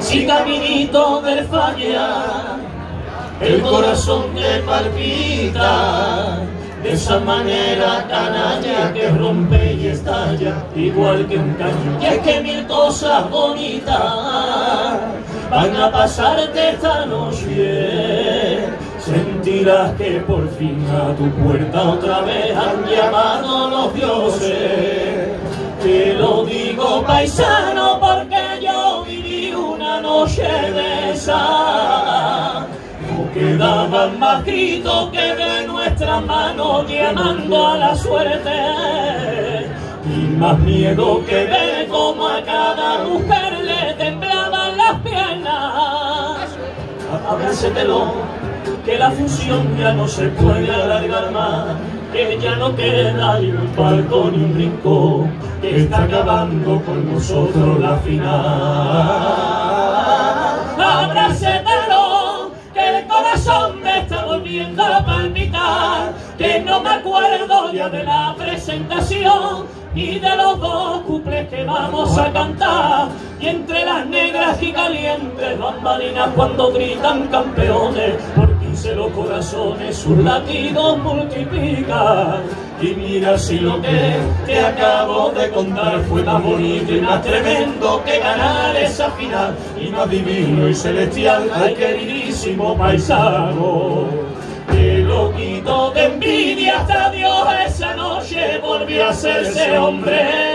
Si caminito del falla, el corazón te palpita de esa manera canalla que rompe y estalla igual que un cañón. Y es que mil cosas bonitas van a pasarte esta noche. Sentirás que por fin a tu puerta otra vez han llamado los dioses. Te lo digo paisano porque yo viví una noche de esa. No quedaban más gritos que de nuestra mano llamando a la suerte. Y más miedo que ver como a cada mujer le temblaban las piernas. Abrácetelo, que la función ya no se puede alargar más. Que ya no queda ni un palco ni un rincón, que está acabando con nosotros la final. Abrácetelo, que el corazón me está volviendo a palpitar, que no me acuerdo ya de la presentación y de los dos cuples que vamos a cantar. Y entre las negras y calientes bambalinas cuando gritan campeones, quince los corazones sus latidos multiplican. Y mira si lo que te acabo de contar fue más bonito y más tremendo que ganar esa final. Y más divino y celestial, ay queridísimo paisano. Que loquito de envidia hasta Dios esa noche volvió a hacerse hombre.